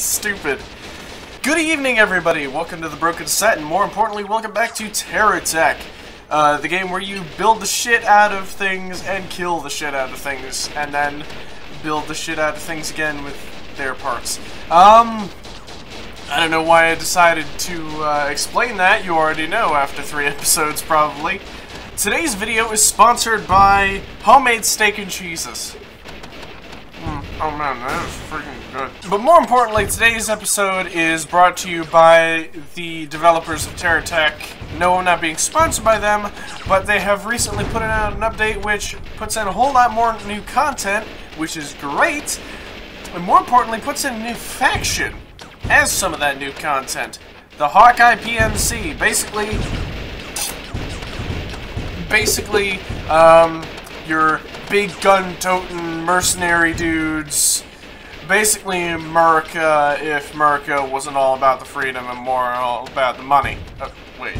Stupid. Good evening, everybody. Welcome to the Broken Set, and more importantly, welcome back to TerraTech, uh, the game where you build the shit out of things and kill the shit out of things, and then build the shit out of things again with their parts. Um, I don't know why I decided to uh, explain that. You already know after three episodes, probably. Today's video is sponsored by Homemade Steak and Cheeses. Oh man, that is freaking good. But more importantly, today's episode is brought to you by the developers of TerraTech. No, I'm not being sponsored by them, but they have recently put out an update which puts in a whole lot more new content, which is great, and more importantly, puts in a new faction as some of that new content. The Hawkeye PMC. Basically, basically, um, your big gun-toting mercenary dudes. Basically, America, if America wasn't all about the freedom and more all about the money. Uh, wait.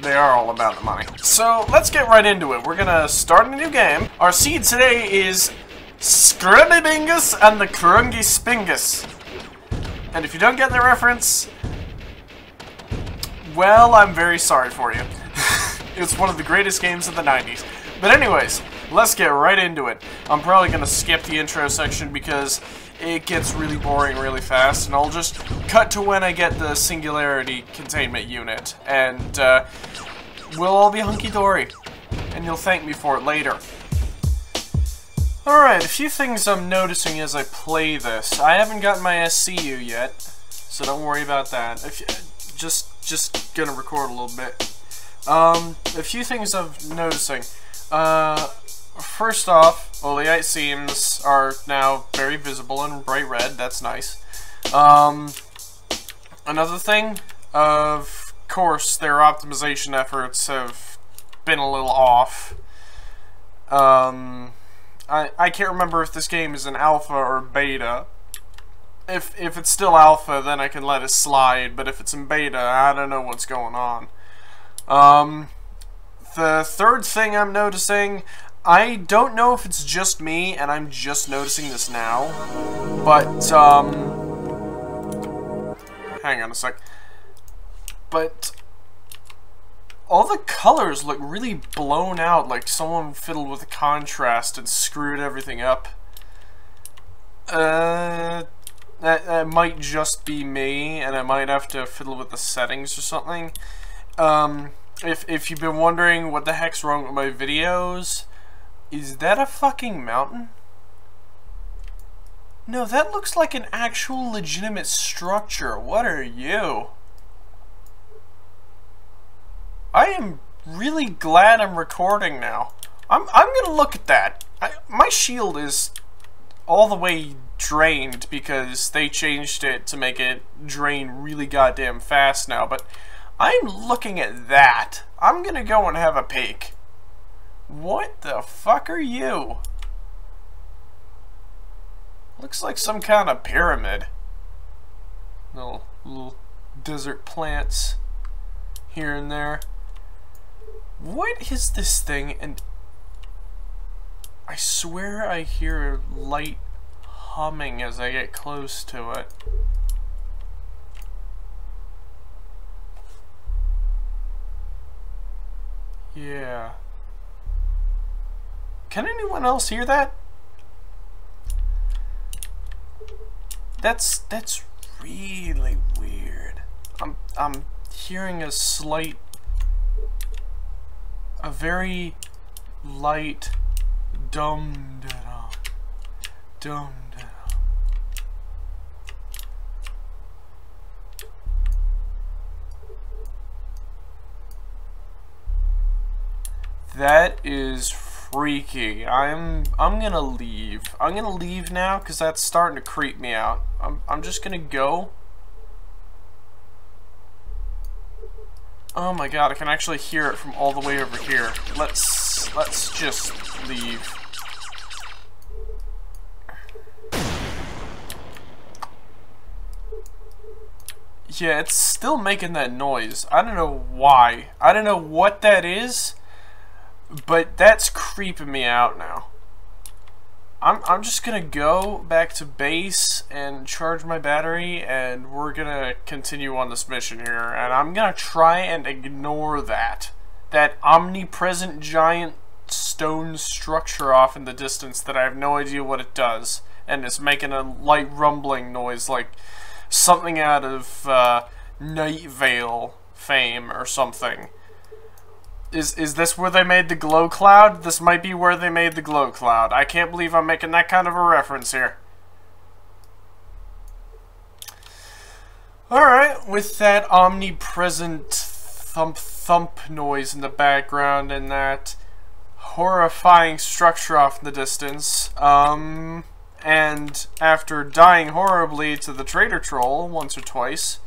They are all about the money. So, let's get right into it. We're gonna start a new game. Our seed today is Scrubby Bingus and the Krungy Spingus. And if you don't get the reference, well, I'm very sorry for you. It's one of the greatest games of the 90s. But anyways, let's get right into it. I'm probably going to skip the intro section because it gets really boring really fast, and I'll just cut to when I get the Singularity Containment Unit, and uh, we'll all be hunky-dory, and you'll thank me for it later. Alright, a few things I'm noticing as I play this. I haven't gotten my SCU yet, so don't worry about that. If, just, just gonna record a little bit. Um, a few things I'm noticing. Uh, first off, oleite seams are now very visible and bright red. That's nice. Um, another thing, of course, their optimization efforts have been a little off. Um, I, I can't remember if this game is an alpha or beta. If, if it's still alpha, then I can let it slide, but if it's in beta, I don't know what's going on. Um, the third thing I'm noticing, I don't know if it's just me, and I'm just noticing this now, but, um, hang on a sec, but all the colors look really blown out, like someone fiddled with the contrast and screwed everything up. Uh, that, that might just be me, and I might have to fiddle with the settings or something. Um, if, if you've been wondering what the heck's wrong with my videos, is that a fucking mountain? No, that looks like an actual legitimate structure. What are you? I am really glad I'm recording now. I'm, I'm gonna look at that. I, my shield is all the way drained because they changed it to make it drain really goddamn fast now, but I'm looking at that. I'm gonna go and have a peek. What the fuck are you? Looks like some kind of pyramid. Little, little desert plants here and there. What is this thing? And I swear I hear a light humming as I get close to it. Yeah. Can anyone else hear that? That's that's really weird. I'm I'm hearing a slight a very light dum da dum That is freaky. I'm I'm gonna leave. I'm gonna leave now because that's starting to creep me out. I'm I'm just gonna go Oh my god, I can actually hear it from all the way over here. Let's let's just leave. Yeah, it's still making that noise. I don't know why. I don't know what that is, but that's creeping me out now. I'm, I'm just gonna go back to base and charge my battery and we're gonna continue on this mission here and I'm gonna try and ignore that that omnipresent giant stone structure off in the distance that I have no idea what it does and it's making a light rumbling noise like something out of uh, Night Vale fame or something. Is is this where they made the glow cloud? This might be where they made the glow cloud. I can't believe I'm making that kind of a reference here. Alright, with that omnipresent thump thump noise in the background and that horrifying structure off in the distance, um, and after dying horribly to the trader troll once or twice,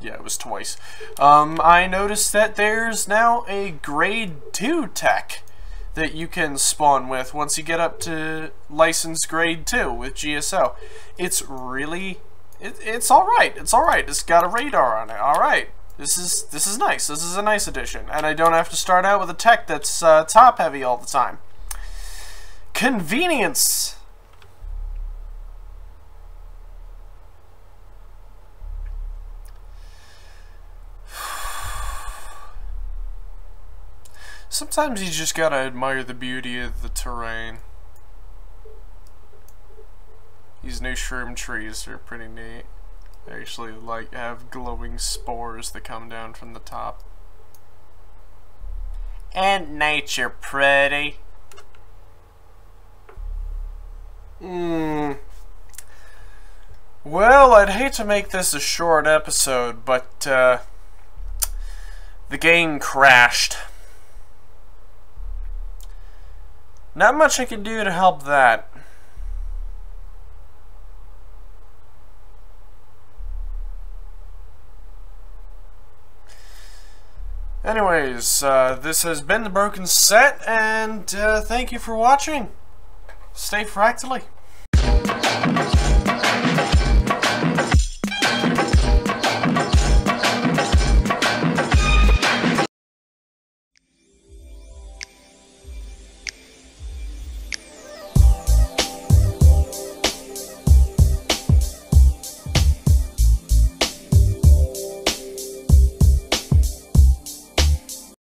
yeah, it was twice. Um, I noticed that there's now a grade 2 tech that you can spawn with once you get up to license grade 2 with GSO. It's really, it, it's alright, it's alright, it's got a radar on it, alright. This is, this is nice, this is a nice addition, and I don't have to start out with a tech that's uh, top heavy all the time. Convenience! Sometimes you just gotta admire the beauty of the terrain. These new shroom trees are pretty neat. They actually like have glowing spores that come down from the top. And nature pretty. Hmm. Well, I'd hate to make this a short episode, but uh, the game crashed. Not much I can do to help that. Anyways, uh, this has been The Broken Set, and uh, thank you for watching. Stay fractally.